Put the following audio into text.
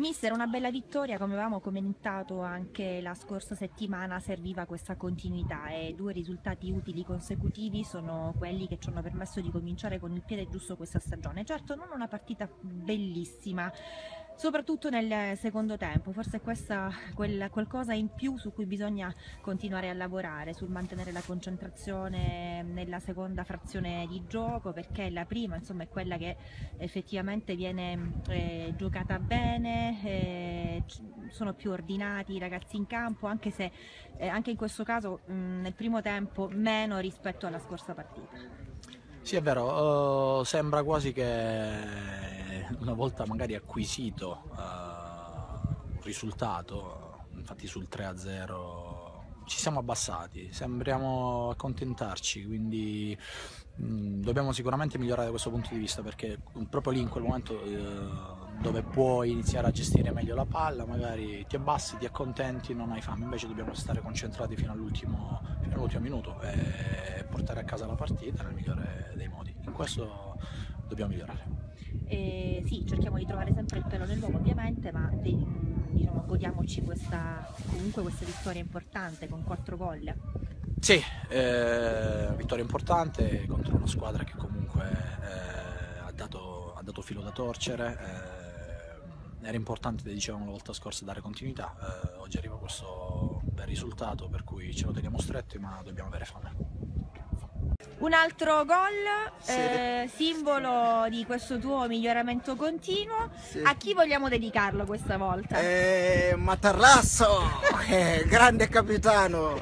Mister, una bella vittoria, come avevamo commentato anche la scorsa settimana, serviva questa continuità e due risultati utili consecutivi sono quelli che ci hanno permesso di cominciare con il piede giusto questa stagione. Certo, non una partita bellissima, soprattutto nel secondo tempo, forse è questa quel, qualcosa in più su cui bisogna continuare a lavorare, sul mantenere la concentrazione nella seconda frazione di gioco, perché la prima insomma, è quella che effettivamente viene eh, giocata bene eh, sono più ordinati i ragazzi in campo, anche se eh, anche in questo caso mh, nel primo tempo meno rispetto alla scorsa partita. Sì, è vero, uh, sembra quasi che una volta magari acquisito un risultato, infatti sul 3-0 ci siamo abbassati, sembriamo accontentarci, quindi mh, dobbiamo sicuramente migliorare da questo punto di vista perché proprio lì in quel momento uh, dove puoi iniziare a gestire meglio la palla, magari ti abbassi, ti accontenti, non hai fame, invece dobbiamo stare concentrati fino all'ultimo, fino all'ultimo minuto e portare a casa la partita nel migliore dei modi. In questo dobbiamo migliorare. Eh, sì, cerchiamo di trovare sempre il pelo nell'uomo ovviamente, ma diciamo, godiamoci questa, comunque questa vittoria importante con 4 gol. Sì, eh, vittoria importante contro una squadra che comunque eh, ha, dato, ha, dato, filo da torcere eh, era importante, dicevamo la volta scorsa, dare continuità. Eh, oggi arriva questo bel risultato per cui ce lo teniamo stretti, ma dobbiamo avere fame. Un altro gol, sì. eh, simbolo di questo tuo miglioramento continuo. Sì. A chi vogliamo dedicarlo questa volta? Eh, Matarrasso, eh, grande capitano.